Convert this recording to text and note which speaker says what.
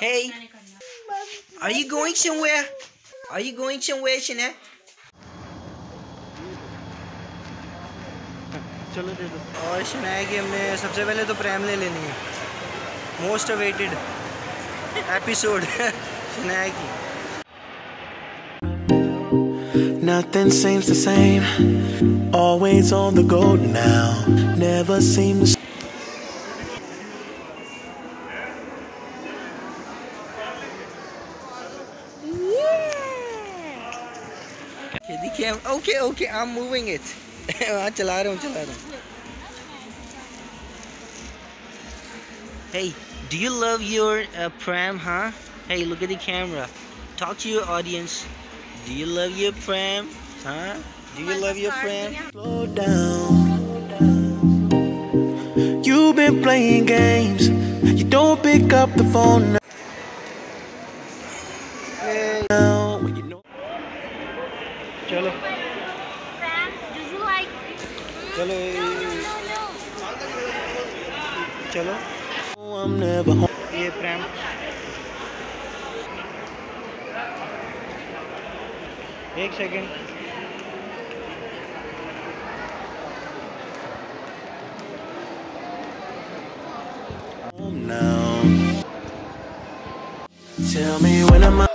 Speaker 1: Hey, are you going somewhere? Are you going somewhere, Shana?
Speaker 2: चलो दे दो
Speaker 1: और शनाया की हमने सबसे पहले तो प्रेम ले लेनी है मोस्ट अवेटेड एपिसोड शनाया की
Speaker 3: Nothing seems the same. Always on the go now. Never seem
Speaker 1: ये देखिए okay okay I am moving it हाँ चला रहा हूँ चला रहा हूँ Hey, do you love your uh, pram, huh? Hey, look at the camera. Talk to your audience. Do you love your pram, huh? Do you love your pram?
Speaker 3: Slow down. You've been playing games. You don't pick up the phone now. When you know.
Speaker 1: चलो चलो चलो
Speaker 3: I'm never home.
Speaker 1: ये प्रेम एक second
Speaker 3: home now. Tell me when am I